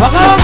화가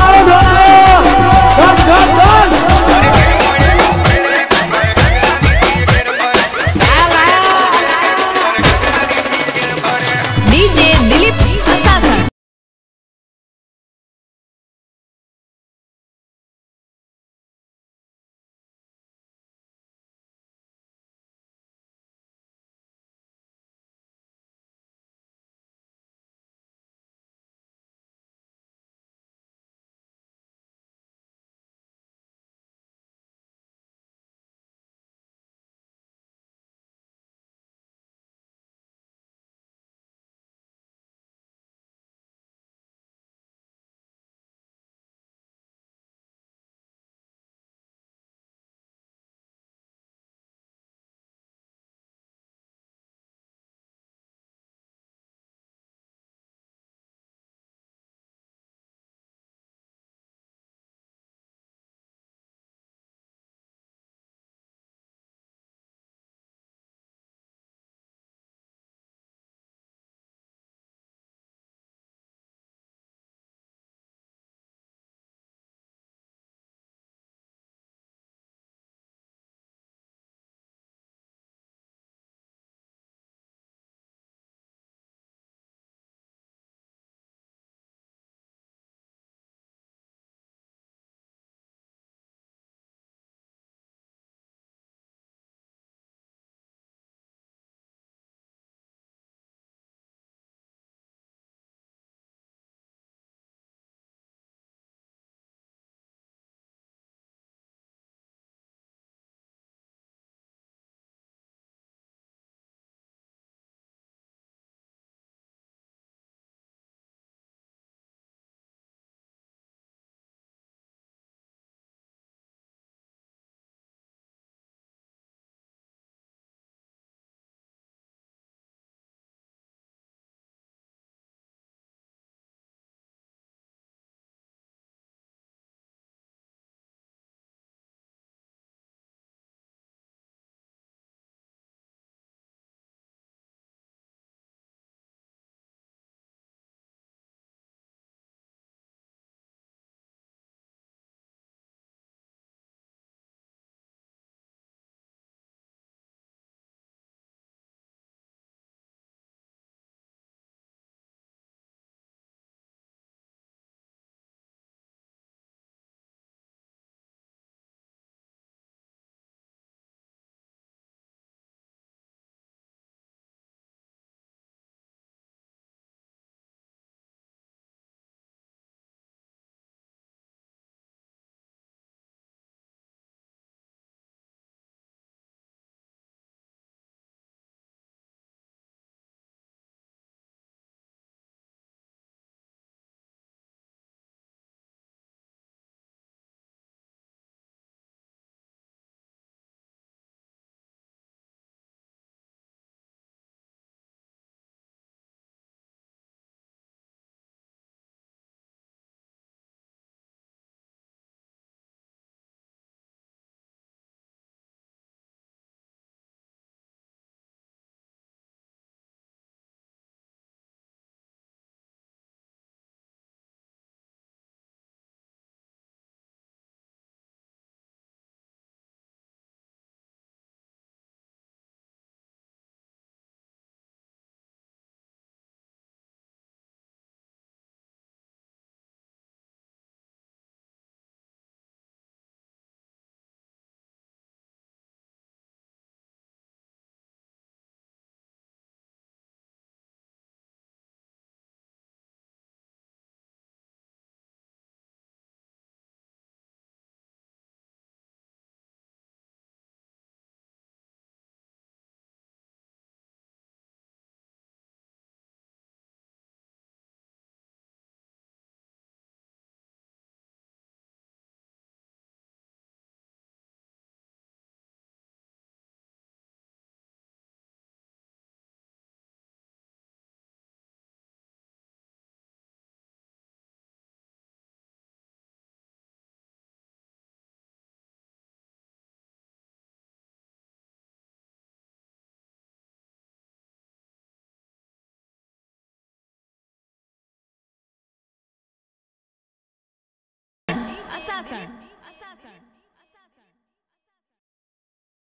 Hassan.